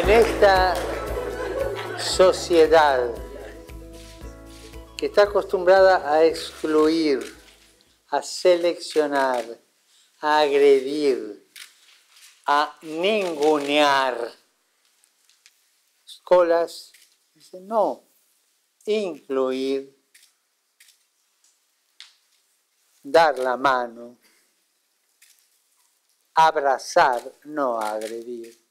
esta sociedad que está acostumbrada a excluir, a seleccionar, a agredir, a ningunear, escolas dice no, incluir, dar la mano, abrazar, no agredir.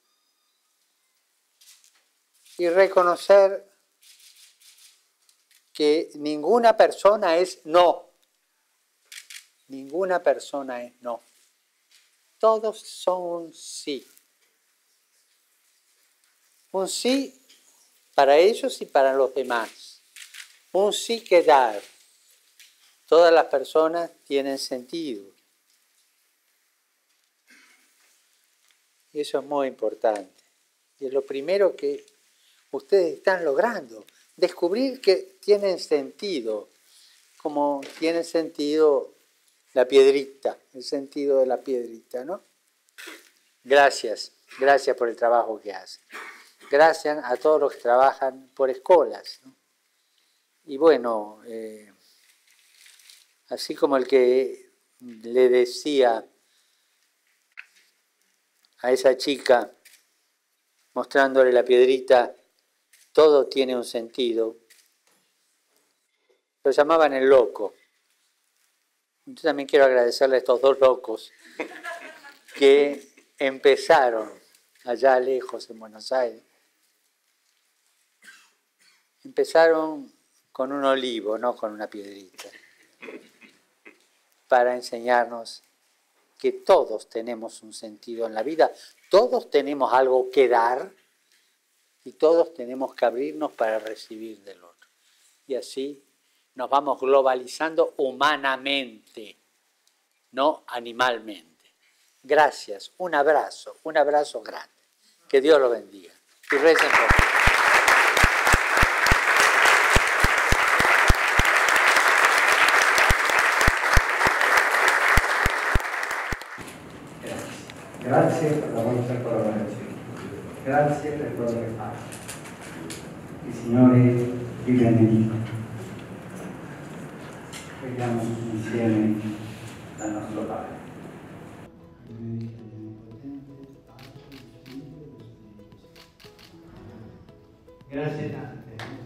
Y reconocer que ninguna persona es no. Ninguna persona es no. Todos son un sí. Un sí para ellos y para los demás. Un sí que dar. Todas las personas tienen sentido. Y eso es muy importante. Y es lo primero que ustedes están logrando. Descubrir que tienen sentido, como tiene sentido la piedrita, el sentido de la piedrita, ¿no? Gracias, gracias por el trabajo que hacen. Gracias a todos los que trabajan por escuelas. Y bueno, eh, así como el que le decía a esa chica, mostrándole la piedrita, todo tiene un sentido. Lo llamaban el loco. Yo también quiero agradecerle a estos dos locos que empezaron allá lejos en Buenos Aires. Empezaron con un olivo, no con una piedrita, para enseñarnos que todos tenemos un sentido en la vida, todos tenemos algo que dar y todos tenemos que abrirnos para recibir del otro. Y así nos vamos globalizando humanamente, no animalmente. Gracias, un abrazo, un abrazo grande. Que Dios lo bendiga. Y recen por Grazie per la vostra collaborazione. Grazie per quello che fai. Il Signore vi benedica. Vediamo insieme dal nostro Padre. Grazie tante.